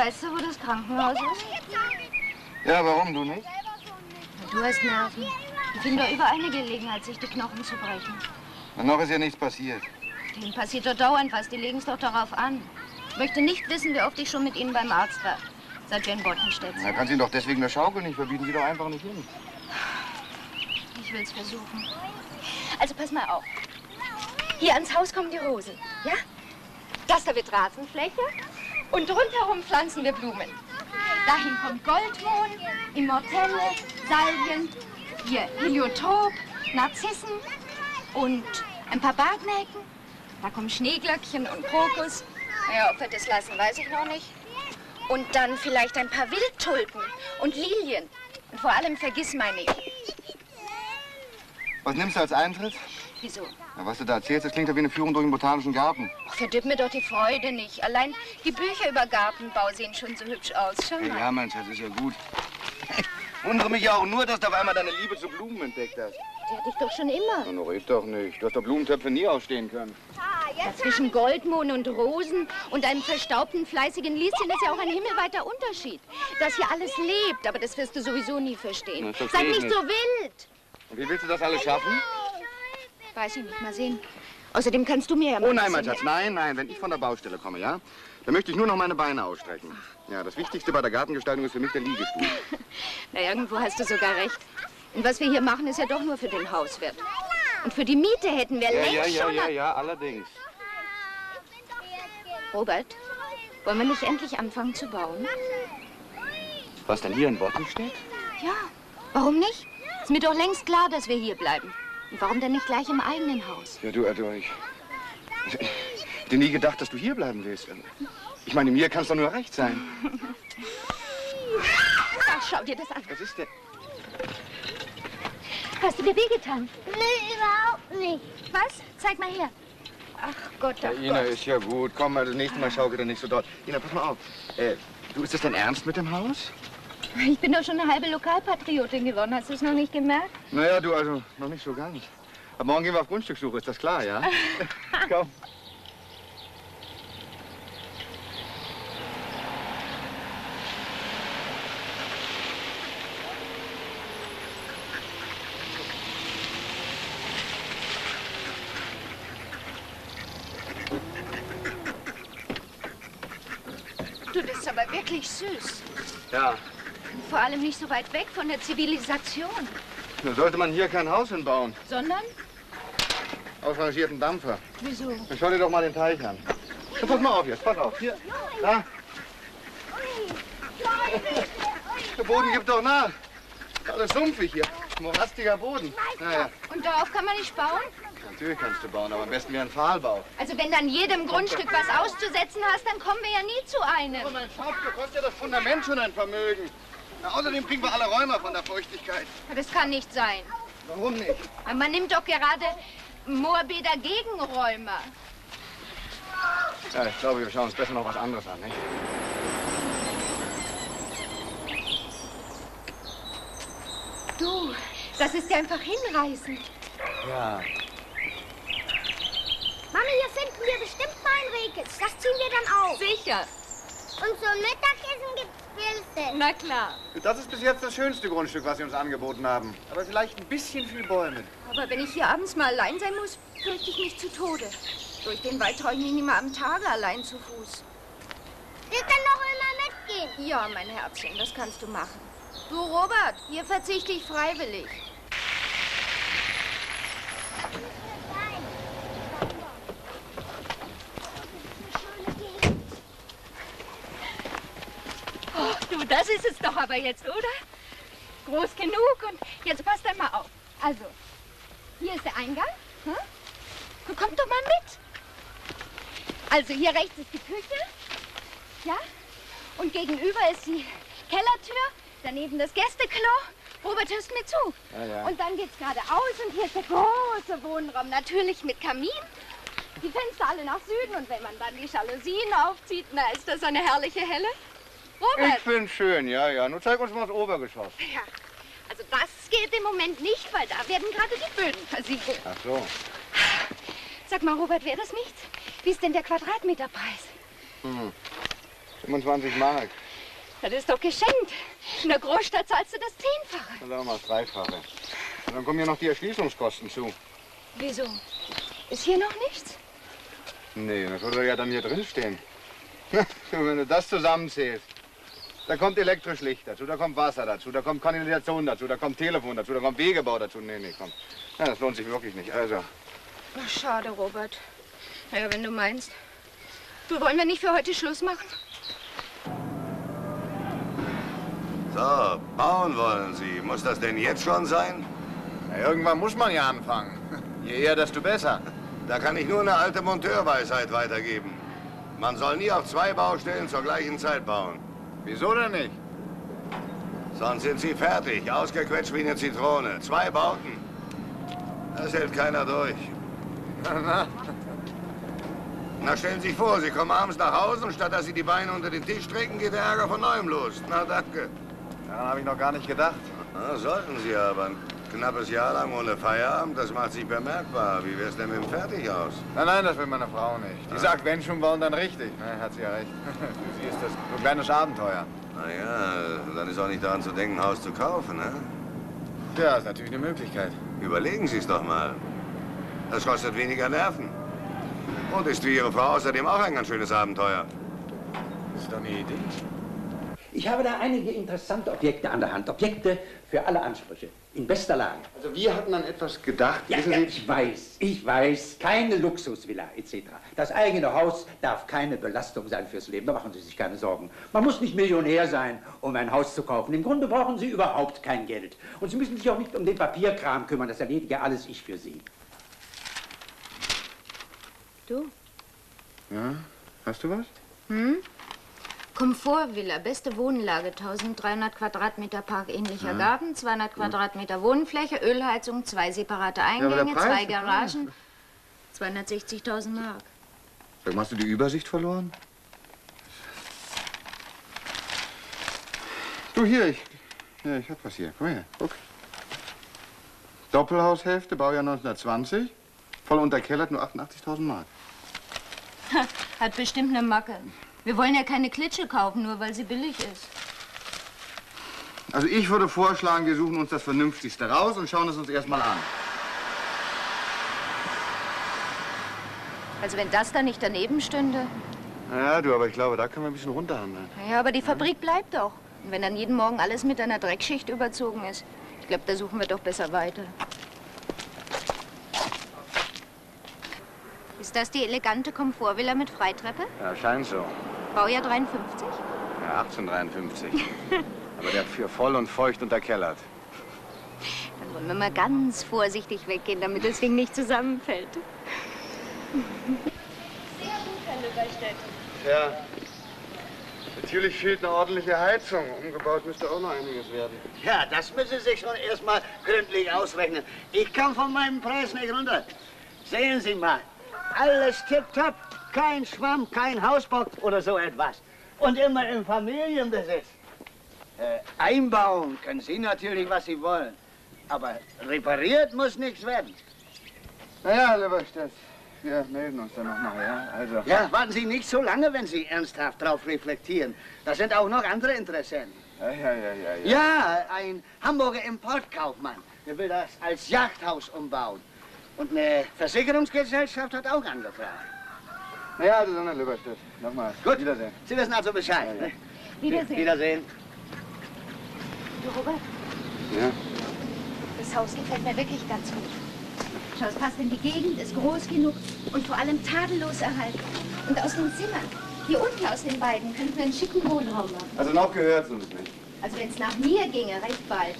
weißt du, wo das Krankenhaus ist? Ja, warum du nicht? Du hast Nerven. Die finden doch überall eine Gelegenheit, sich die Knochen zu brechen. Und noch ist ja nichts passiert. Denen passiert doch dauernd was. Die legen es doch darauf an. Ich möchte nicht wissen, wie oft ich schon mit Ihnen beim Arzt war, seit wir in Bottenstedt Na, sind. kann sie doch deswegen der Schaukel nicht verbieten. Sie doch einfach nicht hin. Ich will es versuchen. Also pass mal auf. Hier ans Haus kommen die Rosen, ja? Das da wird Rasenfläche und rundherum pflanzen wir Blumen. Dahin kommt Goldmohn, Immortelle, Salvien, hier Heliotrop, Narzissen und ein paar Bartnelken. Da kommen Schneeglöckchen und Krokus. Naja, ob wir das lassen, weiß ich noch nicht. Und dann vielleicht ein paar Wildtulpen und Lilien. Und vor allem vergiss meine Was nimmst du als Eintritt? Wieso? Na, was du da erzählst, das klingt ja wie eine Führung durch den botanischen Garten. Ach, verdirb mir doch die Freude nicht. Allein die Bücher über Gartenbau sehen schon so hübsch aus. Schau Ja, mal. ja, mein Schatz, ist ja gut. Wundere mich ja auch nur, dass du auf einmal deine Liebe zu Blumen entdeckt hast. Die hatte ich doch schon immer. Na, red doch nicht. Du hast doch Blumentöpfe nie ausstehen können. Zwischen Goldmohn und Rosen und einem verstaubten, fleißigen Lieschen ist ja auch ein himmelweiter Unterschied. Das hier alles lebt, aber das wirst du sowieso nie verstehen. Na, Sei ich nicht nicht. so wild. Und wie willst du das alles schaffen? Weiß ich nicht, mal sehen. Außerdem kannst du mir ja mal Oh ein nein, mein Schatz, nein, nein. Wenn ich von der Baustelle komme, ja? Dann möchte ich nur noch meine Beine ausstrecken. Ja, das Wichtigste bei der Gartengestaltung ist für mich der Liegestuhl. Na, irgendwo hast du sogar recht. Und was wir hier machen, ist ja doch nur für den Hauswirt. Und für die Miete hätten wir längst schon... ja, allerdings. Robert, wollen wir nicht endlich anfangen zu bauen? Was denn hier in Bottenstedt? Ja, warum nicht? Ist mir doch längst klar, dass wir hier bleiben. Warum denn nicht gleich im eigenen Haus? Ja, du, du, ich... Ich hätte nie gedacht, dass du hier bleiben willst. Ich meine, mir kann es doch nur recht sein. Ach, schau dir das an. Was ist denn? Hast du dir wehgetan? Nee, überhaupt nicht. Was? Zeig mal her. Ach Gott, ach Ina, Gott. ist ja gut. Komm mal, das nächste Mal schaukel dann nicht so dort. Ina, pass mal auf. Äh, du, ist das denn ernst mit dem Haus? Ich bin doch schon eine halbe Lokalpatriotin geworden. Hast du es noch nicht gemerkt? Naja, du, also, noch nicht so ganz. Aber morgen gehen wir auf Grundstückssuche, ist das klar, ja? Komm. Du bist aber wirklich süß. Ja, Vor allem nicht so weit weg von der Zivilisation. dann sollte man hier kein Haus hinbauen. Sondern? Ausrangierten Dampfer. Wieso? Dann schau dir doch mal den Teich an. So, pass mal auf jetzt, pass auf. Hier, da. Der Boden gibt doch nach. Alles sumpfig hier. Morastiger Boden. Naja, Und darauf kann man nicht bauen? natürlich kannst du bauen, aber am besten wie ein Pfahlbau. Also wenn du an jedem Grundstück was auszusetzen hast, dann kommen wir ja nie zu einem. Aber mein Schatz, da kostet ja das Fundament schon ein Vermögen. Na, außerdem kriegen wir alle Räumer von der Feuchtigkeit. Das kann nicht sein. Warum nicht? Aber Man nimmt doch gerade Moorbeeder Gegenräumer. Ja, ich glaube, wir schauen uns besser noch was anderes an, nicht? Du, das ist ja einfach hinreißend. Ja. Mami, hier finden wir bestimmt mal ein Rehkitz. Das ziehen wir dann auf. Sicher. Und zum Mittagessen gibt's Pilze. Na klar. Das ist bis jetzt das schönste Grundstück, was Sie uns angeboten haben. Aber vielleicht ein bisschen viel Bäume. Aber wenn ich hier abends mal allein sein muss, fürchte ich mich zu Tode. Durch den Wald traue ich mich nicht mal am Tage allein zu Fuß. Wir können doch immer mitgehen. Ja, mein Herzchen, das kannst du machen. Du, Robert, hier verzichte ich freiwillig. Oh, du, das ist es doch aber jetzt, oder? Groß genug und jetzt passt einmal auf. Also, hier ist der Eingang. Hm? Du komm doch mal mit. Also, hier rechts ist die Küche. Ja? Und gegenüber ist die Kellertür, daneben das Gästeklo. Robert, hörst mir zu? Ja, ja. Und dann geht's geradeaus und hier ist der große Wohnraum, natürlich mit Kamin. Die Fenster alle nach Süden und wenn man dann die Jalousien aufzieht, na ist das eine herrliche Helle. Ich Robert, find's schön, ja, ja. Nun zeig uns mal das Obergeschoss. ja, also das geht im Moment nicht, weil da werden gerade die Böden versiegelt. Ach so. Sag mal, Robert, wäre das nichts? Wie ist denn der Quadratmeterpreis? 25 Mark. Das ist doch geschenkt. In der Großstadt zahlst du das Zehnfache. Das ist auch mal das Dreifache. Und dann kommen ja noch die Erschließungskosten zu. Wieso? Ist hier noch nichts? Nee, das würde ja dann hier drin stehen. Wenn du das zusammenzählst. Da kommt elektrisch Licht dazu, da kommt Wasser dazu, da kommt Kanalisation dazu, da kommt Telefon dazu, da kommt Wegebau dazu. Nee, nee, komm. Ja, das lohnt sich wirklich nicht. Also, Ach, schade, Robert. Naja, wenn du meinst. Du, wollen wir nicht für heute Schluss machen? So, bauen wollen Sie. Muss das denn jetzt schon sein? na, irgendwann muss man ja anfangen. Je eher, desto besser. Da kann ich nur eine alte Monteurweisheit weitergeben. Man soll nie auf zwei Baustellen zur gleichen Zeit bauen. Wieso denn nicht? Sonst sind Sie fertig, ausgequetscht wie eine Zitrone. Zwei Bauten. Das hält keiner durch. Na, stellen Sie sich vor, Sie kommen abends nach Hause und statt dass Sie die Beine unter den Tisch strecken, geht der Ärger von neuem los. Na, danke. Daran habe ich noch gar nicht gedacht. Na, sollten Sie aber. Knappes Jahr lang ohne Feierabend, das macht sich bemerkbar. Wie wär's denn mit dem Fertighaus? Nein, nein, das will meine Frau nicht. Die sagt, wenn schon bauen, dann richtig. Na, hat sie ja recht. Für sie ist das ein kleines Abenteuer. Na ja, dann ist auch nicht daran zu denken, ein Haus zu kaufen, ne? Ja, ist natürlich eine Möglichkeit. Überlegen Sie es doch mal. Das kostet weniger Nerven. Und ist für Ihre Frau außerdem auch ein ganz schönes Abenteuer. Das ist doch eine Idee. Ich habe da einige interessante Objekte an der Hand. Objekte für alle Ansprüche. In bester Lage. Also wir hatten an etwas gedacht. Ja, ja, ich weiß, ich weiß. Keine Luxusvilla etc. Das eigene Haus darf keine Belastung sein fürs Leben. Da machen Sie sich keine Sorgen. Man muss nicht Millionär sein, um ein Haus zu kaufen. Im Grunde brauchen Sie überhaupt kein Geld. Und Sie müssen sich auch nicht um den Papierkram kümmern. Das erledige alles ich für Sie. Du? Ja, hast du was? Hm? Komfortvilla, beste Wohnlage, 1300 Quadratmeter parkähnlicher Garten, 200 Quadratmeter Wohnfläche, Ölheizung, zwei separate Eingänge, Preis, zwei Garagen, 260.000 Mark. Sag mal, hast du die Übersicht verloren? Du, hier, ich, ja, ich hab was hier. Komm her, guck. Doppelhaushälfte, Baujahr 1920. Voll unterkellert, nur 88.000 Mark. Hat bestimmt eine Macke. Wir wollen ja keine Klitsche kaufen, nur weil sie billig ist. Also ich würde vorschlagen, wir suchen uns das Vernünftigste raus und schauen es uns erstmal an. Also wenn das da nicht daneben stünde. Ja, du, aber ich glaube, da können wir ein bisschen runterhandeln. Ja, aber die Fabrik bleibt doch. Und wenn dann jeden Morgen alles mit einer Dreckschicht überzogen ist, ich glaube, da suchen wir doch besser weiter. Ist das die elegante Komfortvilla mit Freitreppe? Ja, scheint so. Baujahr 53? Ja, 1853. aber der für voll und feucht unterkellert. Dann wollen wir mal ganz vorsichtig weggehen, damit das Ding nicht zusammenfällt. Sehr gut, Herr Lübberstedt. Ja. Natürlich fehlt eine ordentliche Heizung. Umgebaut müsste auch noch einiges werden. Ja, das müssen Sie sich schon erstmal gründlich ausrechnen. Ich komme von meinem Preis nicht runter. Sehen Sie mal, alles tipptopp, kein Schwamm, kein Hausbock oder so etwas. Und immer im Familienbesitz. Äh, einbauen können Sie natürlich, was Sie wollen. Aber repariert muss nichts werden. Naja, Lieberstedt, wir melden uns dann nochmal, ja? Also. Ja, warten Sie nicht so lange, wenn Sie ernsthaft drauf reflektieren. Da sind auch noch andere Interessenten. Ja, ja, ja, ja. ja. Ja, ein Hamburger Importkaufmann. Der will das als Jagdhaus umbauen. Und eine Versicherungsgesellschaft hat auch angefragt. Naja, also dann, Herr Lieberstedt. Nochmal. Gut. Wiedersehen. Sie wissen also Bescheid. Ja, ja. ne? Wiedersehen. Wiedersehen. Du, Robert, Ja. das Haus gefällt mir wirklich ganz gut. Schau, es passt in die Gegend, ist groß genug und vor allem tadellos erhalten. Und aus den Zimmern, hier unten aus den beiden, könnten wir einen schicken Wohnraum machen. Also noch gehört es uns nicht. Also wenn es nach mir ginge, recht bald.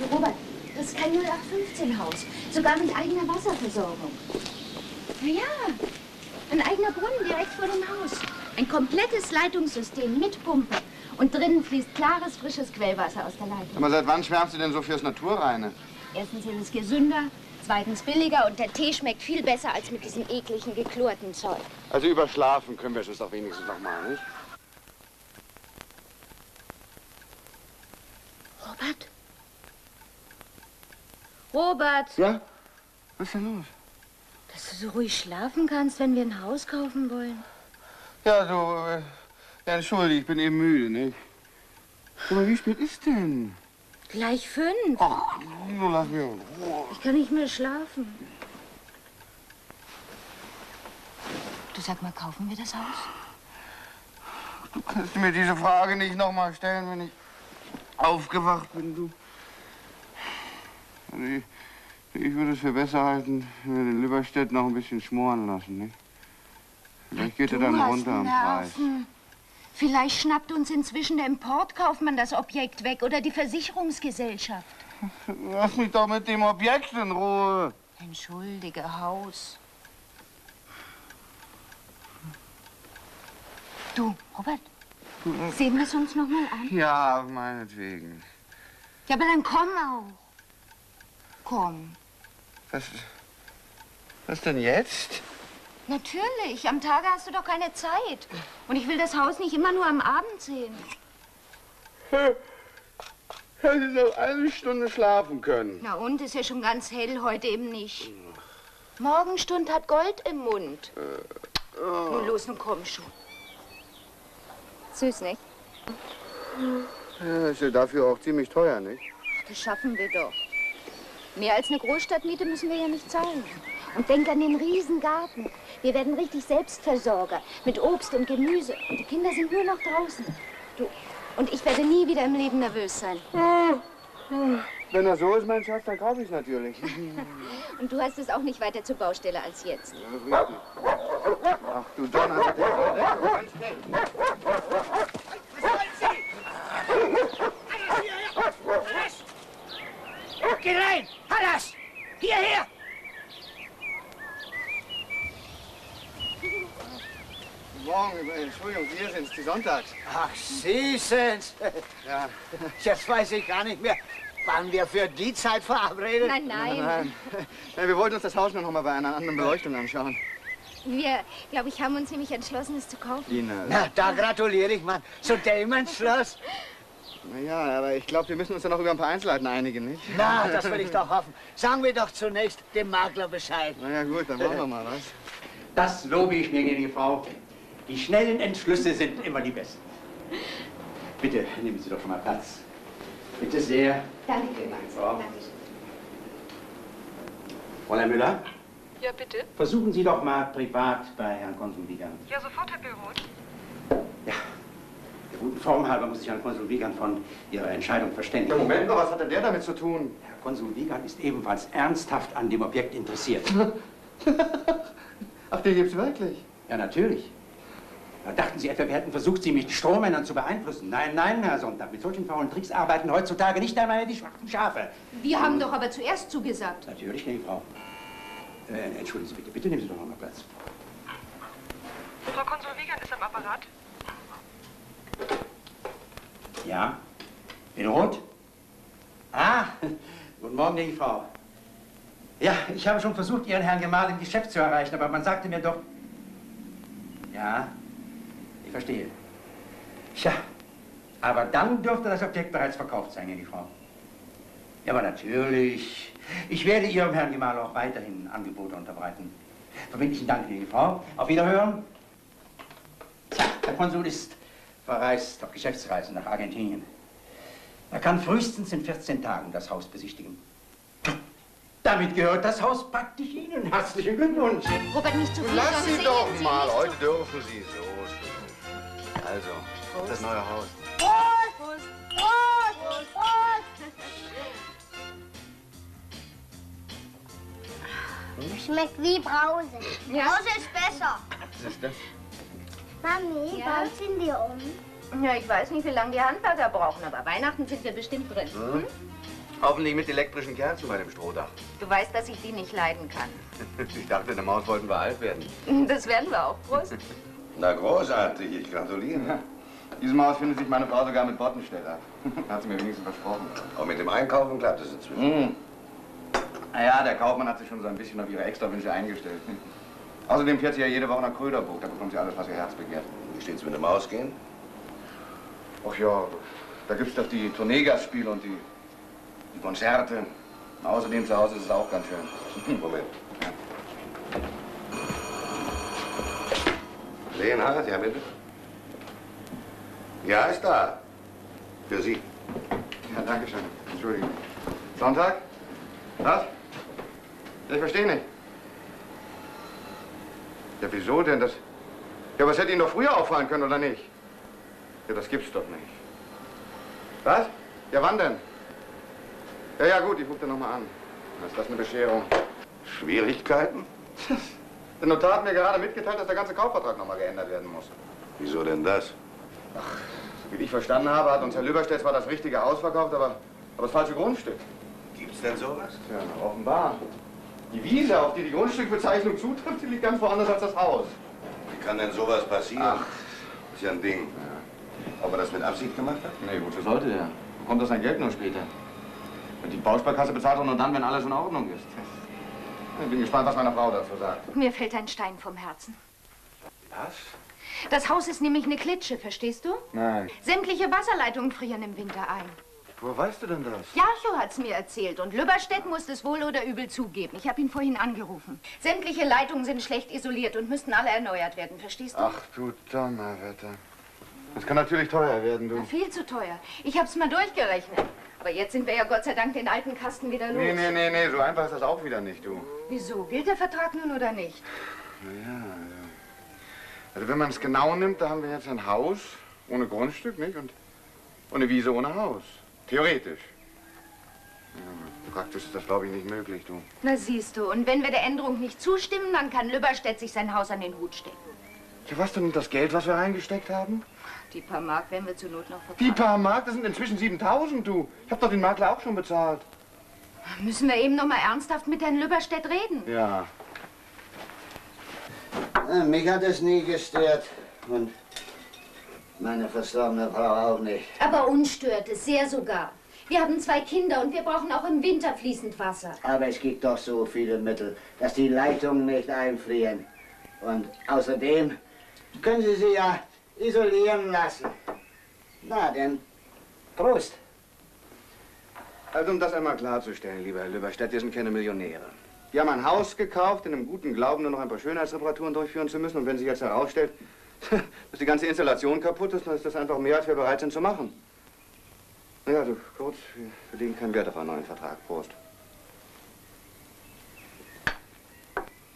Du, Robert, das ist kein 0815-Haus. Sogar mit eigener Wasserversorgung. Na ja, ein eigener Brunnen direkt vor dem Haus. Ein komplettes Leitungssystem mit Pumpe. Und drinnen fließt klares, frisches Quellwasser aus der Leitung. Aber seit wann schwärmst du denn so fürs Naturreine? Erstens ist es gesünder, zweitens billiger und der Tee schmeckt viel besser als mit diesem ekligen, geklorten Zeug. Also überschlafen können wir es uns doch wenigstens noch mal, nicht? Robert? Robert, Ja? Was ist denn los? Dass du so ruhig schlafen kannst, wenn wir ein Haus kaufen wollen. Ja, du, äh, Ja, entschuldige, ich bin eben müde, nicht? Mal, wie spät ist denn? Gleich fünf. Ach, nur lass in Ruhe. Ich kann nicht mehr schlafen. Du sag mal, kaufen wir das Haus? Du kannst mir diese Frage nicht noch mal stellen, wenn ich aufgewacht bin, du. Also ich, ich würde es für besser halten, wenn wir den Lübberstedt noch ein bisschen schmoren lassen, nicht? Vielleicht geht er Du dann runter am Preis. Vielleicht schnappt uns inzwischen der Importkaufmann das Objekt weg oder die Versicherungsgesellschaft. Lass mich doch mit dem Objekt in Ruhe. Entschuldige, Haus. Du, Robert, sehen wir es uns noch mal an? Ja, meinetwegen. Ja, aber dann komm auch. Komm. Was, was denn jetzt? Natürlich, am Tage hast du doch keine Zeit. Und ich will das Haus nicht immer nur am Abend sehen. Hätte noch eine Stunde schlafen können. Na und, ist ja schon ganz hell, heute eben nicht. Morgenstund hat Gold im Mund. Nun los, nun komm schon. Süß, nicht? Ja, ist ja dafür auch ziemlich teuer, nicht? Das schaffen wir doch. Mehr als eine Großstadtmiete müssen wir ja nicht zahlen. Und denk an den Riesengarten. Wir werden richtig Selbstversorger mit Obst und Gemüse. Und die Kinder sind nur noch draußen. Du, und ich werde nie wieder im Leben nervös sein. Wenn das so ist, mein Schatz, dann kaufe ich es natürlich. Und du hast es auch nicht weiter zur Baustelle als jetzt. Ach du Donner. Geh rein! Hallas! Hierher! Morgen, Entschuldigung, wir sind's, die Sonntags. Ach, Sie sind's. Ja. Jetzt weiß ich gar nicht mehr, waren wir für die Zeit verabredet? Nein, nein. Nein. Ja, wir wollten uns das Haus noch mal bei einer anderen Beleuchtung anschauen. Wir, glaube ich, haben uns nämlich entschlossen, es zu kaufen. Ina. Na, da gratuliere ich, Mann. Zu Damons Schloss. Ja, aber ich glaube, wir müssen uns ja noch über ein paar Einzelheiten einigen, nicht? Na, das will ich doch hoffen. Sagen wir doch zunächst dem Makler Bescheid. Na ja, gut, dann machen wir mal was. Das lobe ich mir, gnädige Frau. Die schnellen Entschlüsse sind immer die besten. Bitte, nehmen Sie doch schon mal Platz. Bitte sehr. Danke. Frau. Dankeschön. Fräulein Müller, Ja, bitte. versuchen Sie doch mal privat bei Herrn Konsul Wiegand. Ja, sofort, Herr Billroth. Ja, der guten Form halber muss ich Herrn Konsul Wiegand von Ihrer Entscheidung verständigen. Moment mal, was hat denn der damit zu tun? Herr Konsul Wiegand ist ebenfalls ernsthaft an dem Objekt interessiert. Ach, den gibt's wirklich? Ja, natürlich. Da dachten Sie etwa, wir hätten versucht, Sie mit Strohmännern zu beeinflussen. Nein, nein, Herr Sonntag. Mit solchen faulen Tricks arbeiten heutzutage nicht einmal die schwarzen Schafe. Wir haben doch aber zuerst zugesagt. Natürlich, gnädige Frau. Äh, entschuldigen Sie bitte. Bitte nehmen Sie doch noch mal Platz. Frau Konsul Wiegand ist am Apparat. Ja? In Rot? Ah, guten Morgen, gnädige Frau. Ja, ich habe schon versucht, Ihren Herrn Gemahl im Geschäft zu erreichen, aber man sagte mir doch... Ja, ich verstehe. Tja, aber dann dürfte das Objekt bereits verkauft sein, gnädige Frau. Ja, aber natürlich. Ich werde Ihrem Herrn Gemahl auch weiterhin Angebote unterbreiten. Verbindlichen Dank, gnädige Frau. Auf Wiederhören. Tja, der Konsul ist verreist auf Geschäftsreisen nach Argentinien. Er kann frühestens in 14 Tagen das Haus besichtigen. Damit gehört das Haus praktisch Ihnen. Herzlichen Glückwunsch. Robert, nicht zu viel. Lass sie sehen doch Sie mal, nicht heute dürfen sie so. Also, das neue Haus. Prost! Prost! Prost! Schmeckt wie Brause. Ja. Brause ist besser. Siehste? Mami, Ja? wann ziehen wir um? Ja, ich weiß nicht, wie lange die Handwerker brauchen, aber Weihnachten sind wir bestimmt drin. Hm? Hoffentlich mit elektrischen Kerzen bei dem Strohdach. Du weißt, dass ich die nicht leiden kann. Ich dachte, der Maus wollten wir alt werden. Das werden wir auch. Prost. Na, großartig. Ich gratuliere. Diesem Haus findet sich meine Frau sogar mit Bottensteller. Hat sie mir wenigstens versprochen. Auch mit dem Einkaufen klappt es inzwischen. Mhm. Naja, der Kaufmann hat sich schon so ein bisschen auf ihre Extrawünsche eingestellt. Außerdem fährt sie ja jede Woche nach Kröderburg. Da bekommt sie alles, was ihr Herz begehrt. Wie steht's mit dem Ausgehen? Ach ja, da gibt's doch die Tourneegastspiele und die, die Konzerte. Und außerdem zu Hause ist es auch ganz schön. Moment. Leonhard, ja bitte. Ja, ist da. Für Sie. Ja, danke schön. Entschuldigung. Sonntag? Was? Ja, ich verstehe nicht. Ja, wieso denn? Das. Ja, was hätte Ihnen doch früher auffallen können, oder nicht? Ja, das gibt's doch nicht. Was? Ja, wann denn? Ja, ja, gut, ich rufe dann nochmal an. Ist das eine Bescherung? Schwierigkeiten? Der Notar hat mir gerade mitgeteilt, dass der ganze Kaufvertrag nochmal geändert werden muss. Wieso denn das? So wie ich verstanden habe, hat uns Herr Lüberstedt zwar das richtige Haus verkauft, aber, aber das falsche Grundstück. Gibt's denn sowas? Ja, offenbar. Die Wiese, auf die die Grundstückbezeichnung zutrifft, die liegt ganz woanders als das Haus. Wie kann denn sowas passieren? Ach. Ist ja ein Ding. Ob er das mit Absicht gemacht hat? Nee, wozu sollte der? Bekommt er sein Geld nur später. Und die Bausparkasse bezahlt doch nur dann, wenn alles in Ordnung ist. Ich bin gespannt, was meine Frau dazu sagt. Mir fällt ein Stein vom Herzen. Was? Das Haus ist nämlich eine Klitsche, verstehst du? Nein. Sämtliche Wasserleitungen frieren im Winter ein. Woher weißt du denn das? Jarcho hat's mir erzählt und Lübberstedt muss es wohl oder übel zugeben. Ich habe ihn vorhin angerufen. Sämtliche Leitungen sind schlecht isoliert und müssten alle erneuert werden, verstehst du? Ach du Donnerwetter. Das kann natürlich teuer werden, du. Viel zu teuer. Ich hab's mal durchgerechnet. Aber jetzt sind wir ja Gott sei Dank den alten Kasten wieder los. Nee, nee, nee, nee, so einfach ist das auch wieder nicht, du. Wieso? Gilt der Vertrag nun oder nicht? Ja, also. Also wenn man es genau nimmt, da haben wir jetzt ein Haus ohne Grundstück, nicht? Und, und eine Wiese ohne Haus. Theoretisch. Ja, praktisch ist das, glaube ich, nicht möglich, du. Na siehst du, und wenn wir der Änderung nicht zustimmen, dann kann Lübberstedt sich sein Haus an den Hut stecken. Ja, was denn das Geld, was wir reingesteckt haben? Die paar Mark werden wir zur Not noch Die verkaufen. paar Mark, das sind inzwischen 7000, du. Ich habe doch den Makler auch schon bezahlt. Müssen wir eben noch mal ernsthaft mit Herrn Lübberstedt reden. Ja. Mich hat es nie gestört. Und meine verstorbene Frau auch nicht. Aber uns stört es sehr sogar. Wir haben zwei Kinder und wir brauchen auch im Winter fließend Wasser. Aber es gibt doch so viele Mittel, dass die Leitungen nicht einfrieren. Und außerdem können Sie sie ja isolieren lassen. Na denn, Prost. Also um das einmal klarzustellen, lieber Herr Lübberstedt, wir sind keine Millionäre. Wir haben ein Haus gekauft, in einem guten Glauben nur noch ein paar Schönheitsreparaturen durchführen zu müssen. Und wenn sich jetzt herausstellt, dass die ganze Installation kaputt ist, dann ist das einfach mehr, als wir bereit sind zu machen. Naja, also kurz, wir- legen keinen Wert auf einen neuen Vertrag. Prost.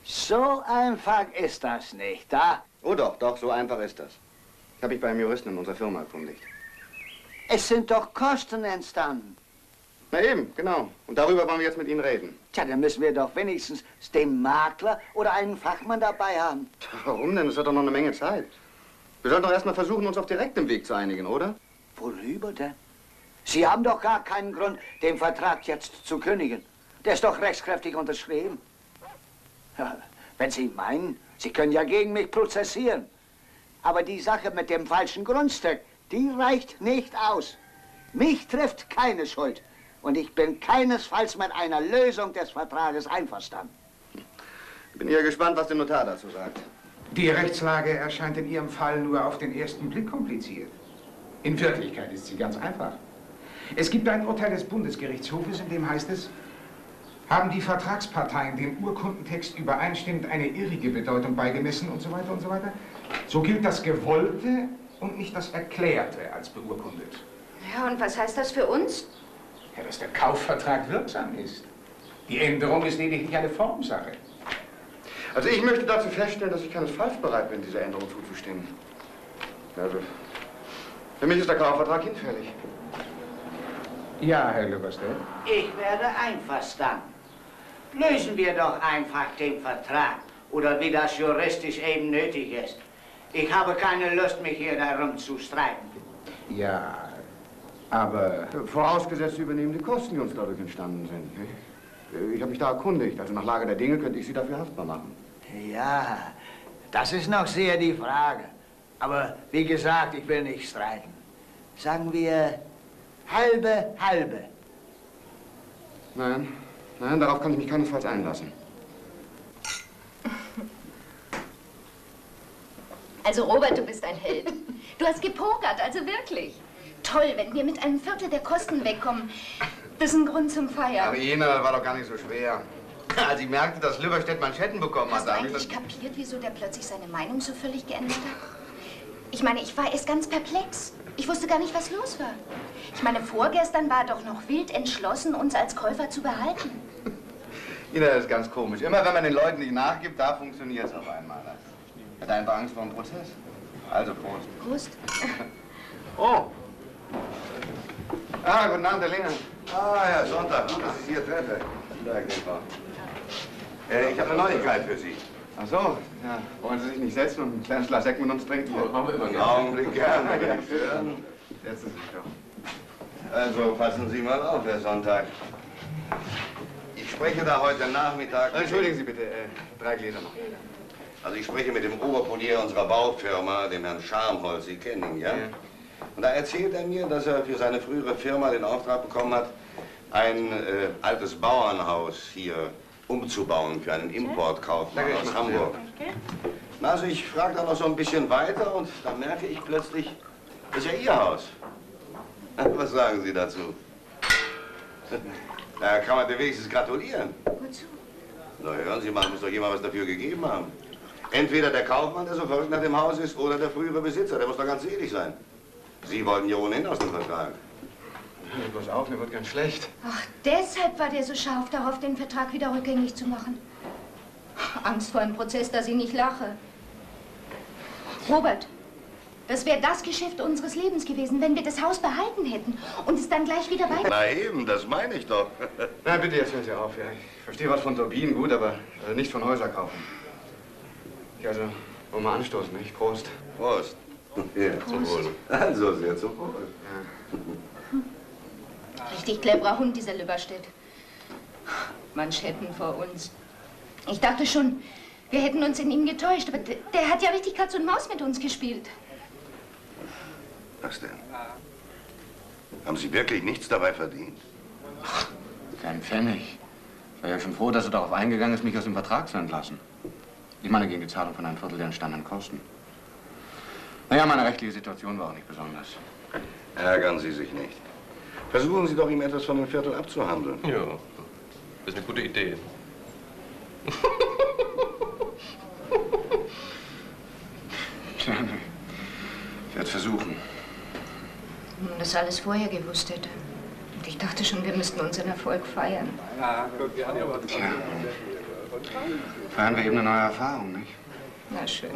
So einfach ist das nicht, da? Oh doch, doch, so einfach ist das. Ich habe mich bei einem Juristen in unserer Firma erkundigt. Es sind doch Kosten entstanden. Na eben, genau. Und darüber wollen wir jetzt mit Ihnen reden. Tja, dann müssen wir doch wenigstens den Makler oder einen Fachmann dabei haben. Warum denn? Es hat doch noch eine Menge Zeit. Wir sollten doch erstmal versuchen, uns auf direktem Weg zu einigen, oder? Worüber denn? Sie haben doch gar keinen Grund, den Vertrag jetzt zu kündigen. Der ist doch rechtskräftig unterschrieben. Ja, wenn Sie meinen, Sie können ja gegen mich prozessieren. Aber die Sache mit dem falschen Grundstück, die reicht nicht aus. Mich trifft keine Schuld. Und ich bin keinesfalls mit einer Lösung des Vertrages einverstanden. Ich bin eher gespannt, was der Notar dazu sagt. Die Rechtslage erscheint in Ihrem Fall nur auf den ersten Blick kompliziert. In Wirklichkeit ist sie ganz einfach. Es gibt ein Urteil des Bundesgerichtshofes, in dem heißt es, haben die Vertragsparteien dem Urkundentext übereinstimmend eine irrige Bedeutung beigemessen und so weiter und so weiter, so gilt das Gewollte und nicht das Erklärte als beurkundet. Ja, und was heißt das für uns? Ja, dass der Kaufvertrag wirksam ist. Die Änderung ist lediglich eine Formsache. Also ich möchte dazu feststellen, dass ich keinesfalls bereit bin, dieser Änderung zuzustimmen. Also, für mich ist der Kaufvertrag hinfällig. Ja, Herr Lüberstedt. Ich werde einverstanden. Lösen wir doch einfach den Vertrag oder wie das juristisch eben nötig ist. Ich habe keine Lust, mich hier darum zu streiten. Ja, aber Vorausgesetzt, Sie übernehmen die Kosten, die uns dadurch entstanden sind. nicht? Ich habe mich da erkundigt. Also nach Lage der Dinge könnte ich Sie dafür haftbar machen. Ja, das ist noch sehr die Frage. Aber wie gesagt, ich will nicht streiten. Sagen wir halbe, halbe. Nein, nein, darauf kann ich mich keinesfalls einlassen. Also Robert, du bist ein Held. Du hast gepokert, also wirklich. Toll, wenn wir mit einem Viertel der Kosten wegkommen. Das ist ein Grund zum Aber Feiern. Ihnen war doch gar nicht so schwer. Als ich merkte, dass Lübberstedt Manschetten bekommen Hast hat, du habe ich eigentlich kapiert, wieso der plötzlich seine Meinung so völlig geändert hat? Ich meine, ich war erst ganz perplex. Ich wusste gar nicht, was los war. Ich meine, vorgestern war er doch noch wild entschlossen, uns als Käufer zu behalten. Ina, das ist ganz komisch. Immer wenn man den Leuten nicht nachgibt, da funktioniert es auf einmal. Hat er einfach Angst vor dem Prozess? Also, Prost. Prost. Oh. Ah, guten Abend, Herr Lehner. Ah, Herr Sonntag, gut, dass ich Sie hier treffe. Äh, ich habe eine Neuigkeit für Sie. Ach so, ja. Wollen Sie sich nicht setzen und ein kleines Glas Sekt mit uns trinken? Ja, machen wir immer Einen Augenblick gerne. stören. Setzen Sie sich doch. Also passen Sie mal auf, Herr Sonntag. Ich spreche da heute Nachmittag. mit- Entschuldigen Sie bitte, äh, drei Gläser noch. Also ich spreche mit dem Oberpolier unserer Baufirma, dem Herrn Scharmholz. Sie kennen ihn, ja? Ja. Und da erzählt er mir, dass er für seine frühere Firma den Auftrag bekommen hat, ein äh, altes Bauernhaus hier umzubauen für einen Importkaufmann Danke, aus Hamburg. Na, also ich frage dann noch so ein bisschen weiter und da merke ich plötzlich, das ist ja Ihr Haus. Was sagen Sie dazu? Da kann man dir wenigstens gratulieren. Wozu? Na hören Sie mal, muss doch jemand was dafür gegeben haben. Entweder der Kaufmann, der so verrückt nach dem Haus ist, oder der frühere Besitzer, der muss doch ganz ehrlich sein. Sie wollten ja ohnehin aus dem Vertrag. Bloß auf, mir wird ganz schlecht. Ach, deshalb war der so scharf darauf, den Vertrag wieder rückgängig zu machen. Angst vor einem Prozess, dass ich nicht lache. Robert, das wäre das Geschäft unseres Lebens gewesen, wenn wir das Haus behalten hätten und es dann gleich wieder weiter... Na eben, das meine ich doch. Na, bitte, jetzt hören Sie auf. Ja. Ich verstehe was von Turbinen, gut, aber also nicht von Häuser kaufen. Ja, also, wollen wir anstoßen, nicht? Prost. Prost. Ja, zum Wohl. Also, sehr zum Wohl. Richtig cleverer Hund, dieser Lübberstedt. Manschetten vor uns. Ich dachte schon, wir hätten uns in ihm getäuscht, aber der, der hat ja richtig Katz und Maus mit uns gespielt. Was denn? Haben Sie wirklich nichts dabei verdient? Kein Pfennig. Ich war ja schon froh, dass er darauf eingegangen ist, mich aus dem Vertrag zu entlassen. Ich meine gegen die Zahlung von einem Viertel der entstandenen Kosten. Naja, meine rechtliche Situation war auch nicht besonders. Ärgern Sie sich nicht. Versuchen Sie doch, ihm etwas von dem Viertel abzuhandeln. Ja, das ist eine gute Idee. Tja, ich werde versuchen. Wenn man das alles vorher gewusst hätte. Und ich dachte schon, wir müssten unseren Erfolg feiern. Tja, feiern wir eben eine neue Erfahrung, nicht? Na schön.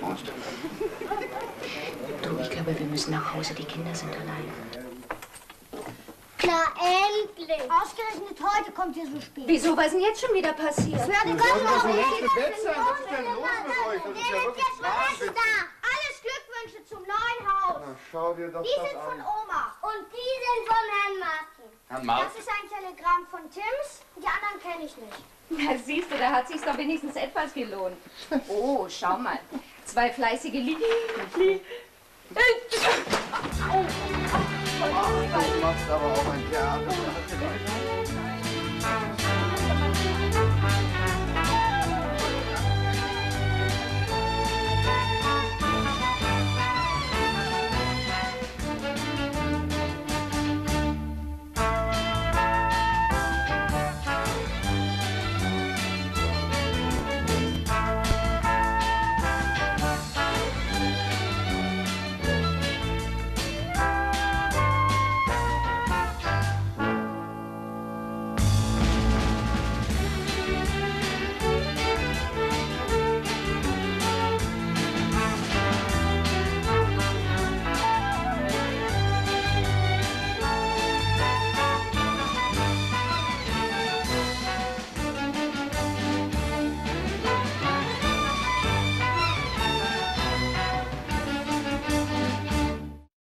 Prost. Du, ich glaube, wir müssen nach Hause. Die Kinder sind allein. Na endlich! Ausgerechnet heute kommt ihr so spät. Wieso? Was ist denn jetzt schon wieder passiert? Ich werde ganz das noch nicht zu Bett sein? Was ist denn los mit euch? Das ist ja wirklich jetzt mal Essen Wahnsinn. da. Alles Glückwünsche zum neuen Haus. Na, schau dir doch Die das sind von an. Oma und die sind von Herrn Martin. Herrn Martin? Das ist ein Telegramm von Tims, die anderen kenne ich nicht. Na, siehst du, da hat sich's doch wenigstens etwas gelohnt. Oh, schau mal. Zwei fleißige Li... Li Au. Du machst aber auch ein Theater.